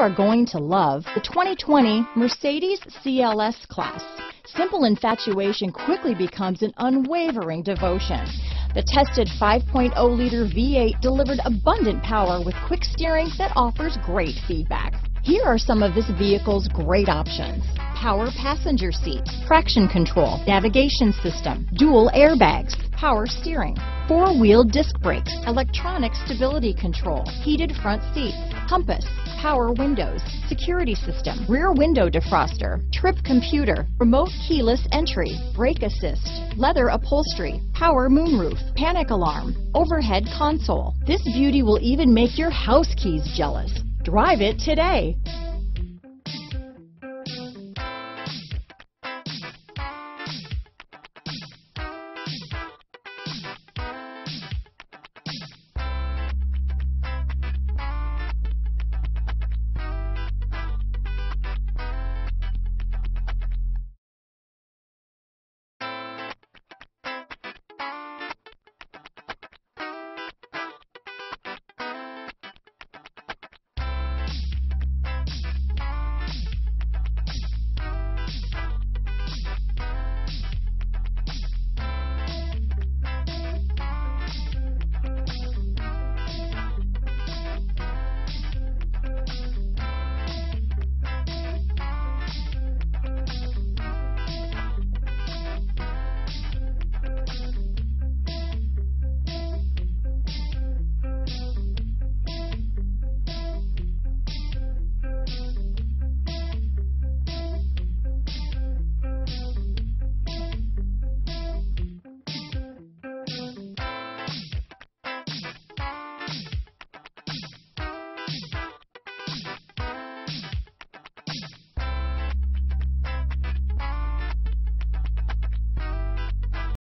are going to love the 2020 Mercedes CLS class. Simple infatuation quickly becomes an unwavering devotion. The tested 5.0-liter V8 delivered abundant power with quick steering that offers great feedback. Here are some of this vehicle's great options. Power passenger seat, traction control, navigation system, dual airbags, power steering, four-wheel disc brakes, electronic stability control, heated front seats, compass, power windows, security system, rear window defroster, trip computer, remote keyless entry, brake assist, leather upholstery, power moonroof, panic alarm, overhead console. This beauty will even make your house keys jealous. Drive it today.